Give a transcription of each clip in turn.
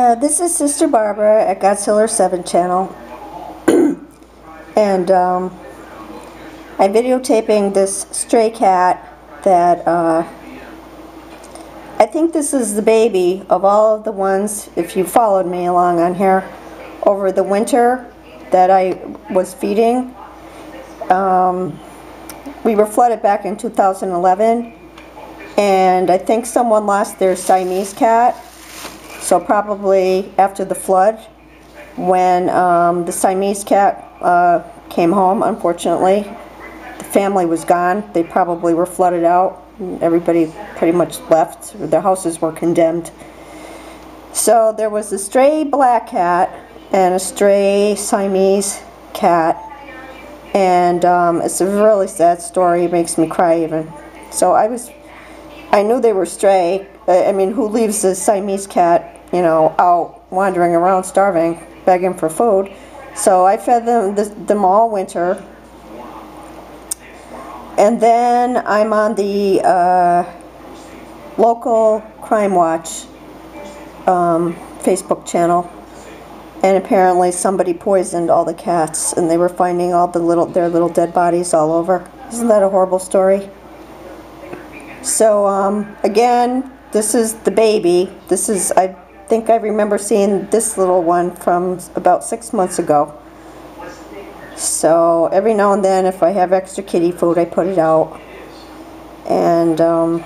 Uh, this is Sister Barbara at God's Godshealer 7 channel. and um, I'm videotaping this stray cat that uh, I think this is the baby of all of the ones, if you followed me along on here, over the winter that I was feeding. Um, we were flooded back in 2011 and I think someone lost their Siamese cat so probably after the flood, when um, the Siamese cat uh, came home, unfortunately, the family was gone. They probably were flooded out. Everybody pretty much left. Their houses were condemned. So there was a stray black cat and a stray Siamese cat. And um, it's a really sad story. It makes me cry even. So I was, I knew they were stray. I mean, who leaves a Siamese cat you know, out wandering around starving, begging for food. So I fed them, them all winter. And then I'm on the uh, local Crime Watch um, Facebook channel. And apparently somebody poisoned all the cats and they were finding all the little their little dead bodies all over. Isn't that a horrible story? So um, again, this is the baby. This is I think I remember seeing this little one from about six months ago. So every now and then if I have extra kitty food I put it out. And um,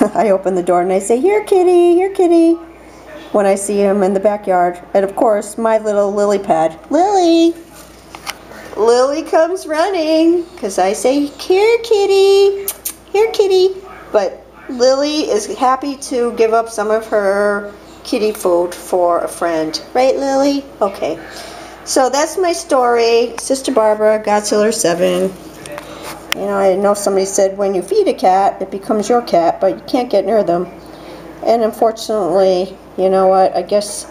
I open the door and I say here kitty, here kitty. When I see him in the backyard. And of course my little lily pad. Lily Lily comes running. Because I say here kitty here kitty but Lily is happy to give up some of her kitty food for a friend. Right, Lily? Okay. So that's my story. Sister Barbara, Godshealer 7. You know, I know somebody said when you feed a cat, it becomes your cat, but you can't get near them. And unfortunately, you know what, I guess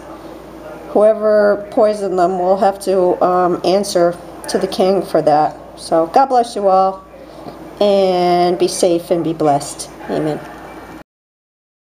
whoever poisoned them will have to um, answer to the king for that. So God bless you all and be safe and be blessed. Amen.